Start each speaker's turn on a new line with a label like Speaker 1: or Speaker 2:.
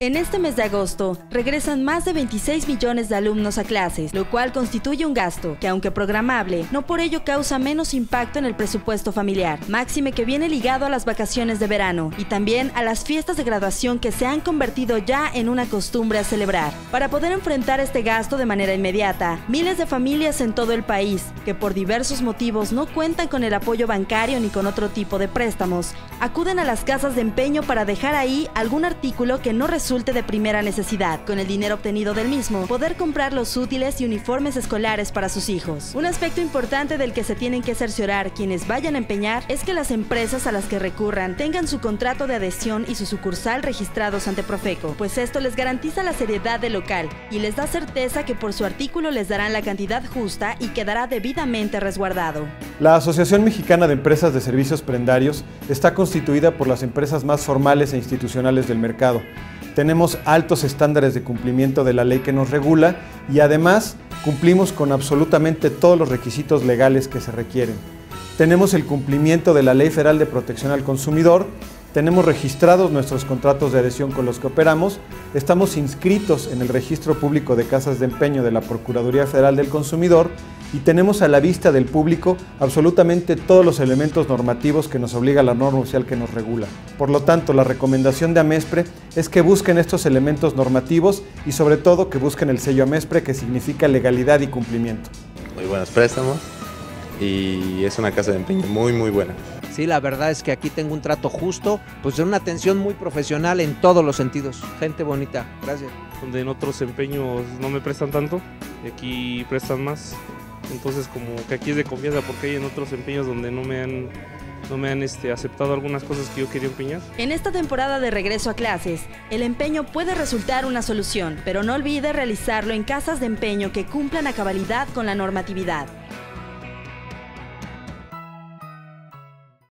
Speaker 1: En este mes de agosto, regresan más de 26 millones de alumnos a clases, lo cual constituye un gasto que, aunque programable, no por ello causa menos impacto en el presupuesto familiar, máxime que viene ligado a las vacaciones de verano y también a las fiestas de graduación que se han convertido ya en una costumbre a celebrar. Para poder enfrentar este gasto de manera inmediata, miles de familias en todo el país, que por diversos motivos no cuentan con el apoyo bancario ni con otro tipo de préstamos, acuden a las casas de empeño para dejar ahí algún artículo que no resulte resulte de primera necesidad. Con el dinero obtenido del mismo, poder comprar los útiles y uniformes escolares para sus hijos. Un aspecto importante del que se tienen que cerciorar quienes vayan a empeñar es que las empresas a las que recurran tengan su contrato de adhesión y su sucursal registrados ante Profeco, pues esto les garantiza la seriedad del local y les da certeza que por su artículo les darán la cantidad justa y quedará debidamente resguardado.
Speaker 2: La Asociación Mexicana de Empresas de Servicios Prendarios está constituida por las empresas más formales e institucionales del mercado tenemos altos estándares de cumplimiento de la ley que nos regula y además cumplimos con absolutamente todos los requisitos legales que se requieren. Tenemos el cumplimiento de la Ley Federal de Protección al Consumidor, tenemos registrados nuestros contratos de adhesión con los que operamos, estamos inscritos en el Registro Público de Casas de Empeño de la Procuraduría Federal del Consumidor y tenemos a la vista del público absolutamente todos los elementos normativos que nos obliga la norma oficial que nos regula. Por lo tanto, la recomendación de AMESPRE es que busquen estos elementos normativos y sobre todo que busquen el sello AMESPRE que significa legalidad y cumplimiento.
Speaker 3: Muy buenos préstamos y es una casa de empeño muy muy buena.
Speaker 4: Sí, la verdad es que aquí tengo un trato justo, pues una atención muy profesional en todos los sentidos. Gente bonita, gracias.
Speaker 5: Donde en otros empeños no me prestan tanto, aquí prestan más. Entonces como que aquí es de confianza porque hay en otros empeños donde no me han no me han este, aceptado algunas cosas que yo quería empeñar.
Speaker 1: En esta temporada de regreso a clases, el empeño puede resultar una solución, pero no olvide realizarlo en casas de empeño que cumplan a cabalidad con la normatividad.